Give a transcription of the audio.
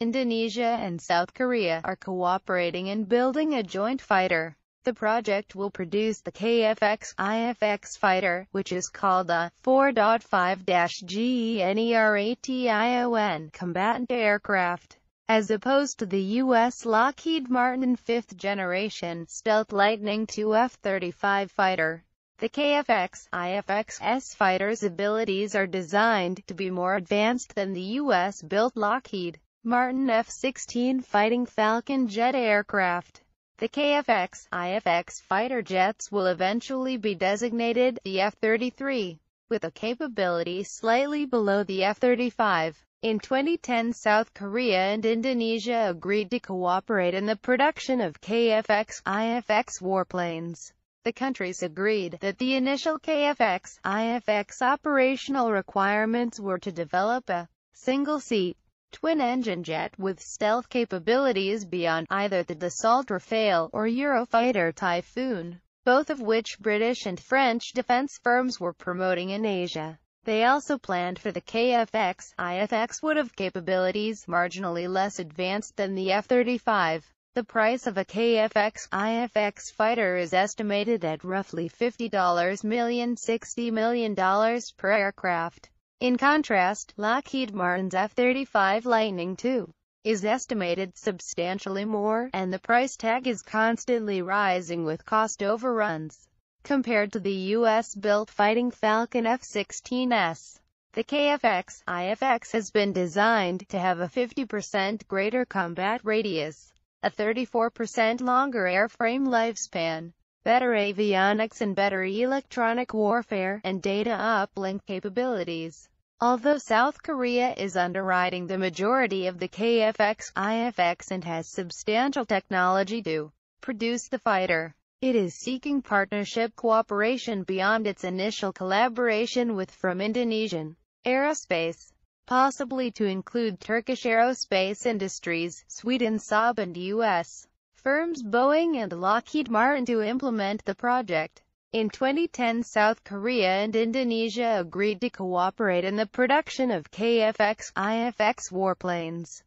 Indonesia and South Korea are cooperating in building a joint fighter. The project will produce the KFX-IFX fighter, which is called the 4.5-GENERATION combatant aircraft, as opposed to the U.S. Lockheed Martin fifth-generation Stealth Lightning II F-35 fighter. The KFX-IFX fighter's abilities are designed to be more advanced than the U.S.-built Lockheed Martin F-16 Fighting Falcon jet aircraft. The KFX-IFX fighter jets will eventually be designated the F-33, with a capability slightly below the F-35. In 2010 South Korea and Indonesia agreed to cooperate in the production of KFX-IFX warplanes. The countries agreed that the initial KFX-IFX operational requirements were to develop a single-seat, twin-engine jet with stealth capabilities beyond either the Dassault Rafale or Eurofighter Typhoon, both of which British and French defense firms were promoting in Asia. They also planned for the KFX. IFX would have capabilities marginally less advanced than the F-35. The price of a KFX. IFX fighter is estimated at roughly $50 million $60 million per aircraft. In contrast, Lockheed Martin's F-35 Lightning II is estimated substantially more, and the price tag is constantly rising with cost overruns. Compared to the U.S.-built Fighting Falcon F-16S, the KFX IFX has been designed to have a 50% greater combat radius, a 34% longer airframe lifespan, better avionics and better electronic warfare and data uplink capabilities. Although South Korea is underwriting the majority of the KFX IFX and has substantial technology to produce the fighter, it is seeking partnership cooperation beyond its initial collaboration with from Indonesian Aerospace, possibly to include Turkish Aerospace Industries, Sweden Saab and U.S firms Boeing and Lockheed Martin to implement the project. In 2010 South Korea and Indonesia agreed to cooperate in the production of KFX-IFX warplanes.